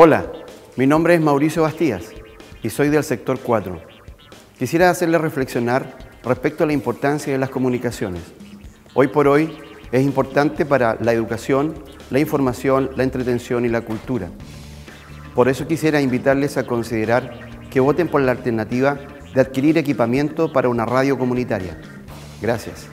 Hola, mi nombre es Mauricio Bastías y soy del sector 4. Quisiera hacerle reflexionar respecto a la importancia de las comunicaciones. Hoy por hoy es importante para la educación, la información, la entretención y la cultura. Por eso quisiera invitarles a considerar que voten por la alternativa de adquirir equipamiento para una radio comunitaria. Gracias.